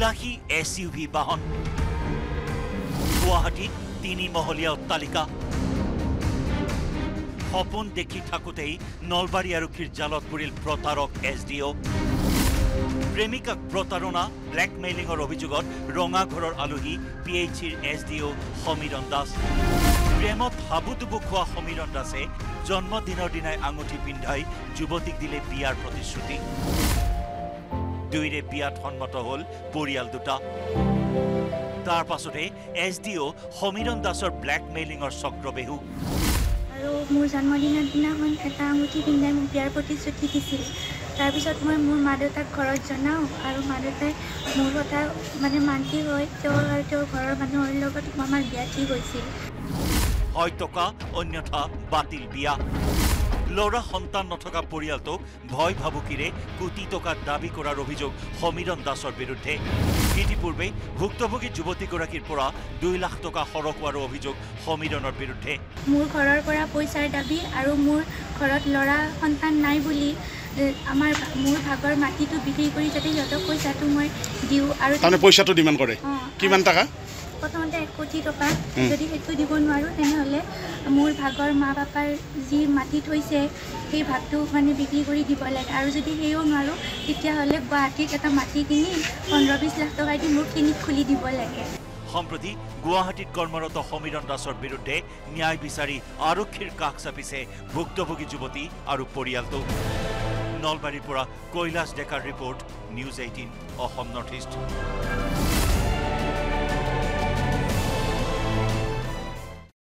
বিলাসী S U V বাহন। গুৱাহাটীত তিনিমহলীয়া অট্টালিকা। সপোন দেখি থাকোঁতেই নলবাৰী আৰক্ষীৰ জালত পৰিল প্ৰতাৰক এছ ডি অ' প্ৰেমিকাক প্ৰতাৰণা ব্লেকমেইলিঙৰ অভিযোগত ৰঙাঘৰৰ আলহী পি এইচ চিৰ S D O' Samiran Das. প্ৰেমত হাবুডুবু খোৱা সমীৰণ দাসে জন্মদিনৰ দিনাই আঙুঠি পিন্ধাই যুৱতীক দিলে বিয়াৰ প্ৰতিশ্ৰুতি। দুয়োৰে বিয়াত সন্মত হ'ল পৰিয়াল দুটা। তাৰ পাছতে এছ ডি অ' সমীৰণ দাসৰ ব্লেকমেইলিঙৰ চক্ৰবেহু। আৰু মোৰ জন্মদিনৰ দিনাখন এটা আঙুঠি পিন্ধাই মোক বিয়াৰ প্ৰতিশ্ৰুতি দিছিল। তাৰপিছত মই মোৰ মা দেউতাক ঘৰত জনাওঁ আৰু মা দেউতাই মোৰ কথা মানে মান্তি হৈ তেওঁ আৰু তেওঁৰ ঘৰৰ মানুহৰ লগত আমাৰ বিয়া ঠিক হৈছিল। হয় টকা অন্যথা বাতিল বিয়া। ল'ৰা সন্তান নথকা পৰিয়ালটোক ভয় ভাবুকিৰে কোটি টকা দাবী কৰাৰ অভিযোগ সমীৰণ দাসৰ বিৰুদ্ধে। ইতিপূৰ্বে ভুক্তভোগী যুৱতীগৰাকীৰ পৰা দুই লাখ টকা সৰকোৱাৰো অভিযোগ সমীৰণৰ বিৰুদ্ধে। মোৰ ঘৰৰ পৰা পইচাৰ দাবী আৰু মোৰ ঘৰত ল'ৰা সন্তান নাই বুলি আমাৰ মোৰ ভাগৰ মাটিটো বিক্ৰী কৰি যাতে সিহঁতক পইচাটো মই দিওঁ আৰু তাৰমানে পইচাটো ডিমাণ্ড কৰে। কিমান টকা? প্ৰথমতে এক কোটি টকা। যদি সেইটো দিব নোৱাৰোঁ তেনেহ'লে মোৰ ভাগৰ মা পাপাৰ যি মাটি থৈছে সেই ভাগটো মানে বিক্ৰী কৰি দিব লাগে। আৰু যদি সেইও নোৱাৰোঁ তেতিয়াহ'লে গুৱাহাটীত এটা মাটি কিনি পোন্ধৰ বিছ লাখ টকা দি মোৰ ক্লিনিক খুলি দিব লাগে। সম্প্ৰতি গুৱাহাটীত কৰ্মৰত সমীৰণ দাসৰ বিৰুদ্ধে ন্যায় বিচাৰি আৰক্ষীৰ কাষ চাপিছে ভুক্তভোগী যুৱতী আৰু পৰিয়ালটো। নলবাৰীৰ পৰা কৈলাশ ডেকাৰ report news eighteen Assam north east.